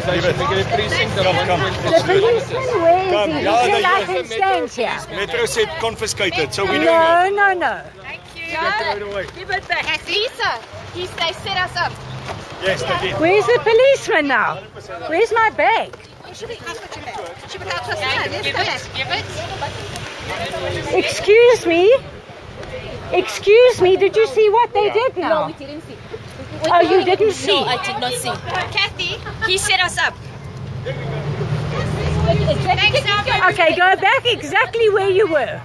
civilization. We're going to precinct Come, come. The policeman, where is Come, he? yeah, He said no, I you- here. Metro said confiscated, so we're doing No, no, no. Thank you. Right away. Give it back. Lisa, he, they set us up. Yes, they did. Where's the policeman now? Where's my bag? Give it, give it. Excuse me. Excuse me, did you see what they did now? No, we didn't see. Oh, you didn't see? No, I did not see. Kathy, he set us up. Exactly. Thanks, Albert. Okay, go back exactly where you were.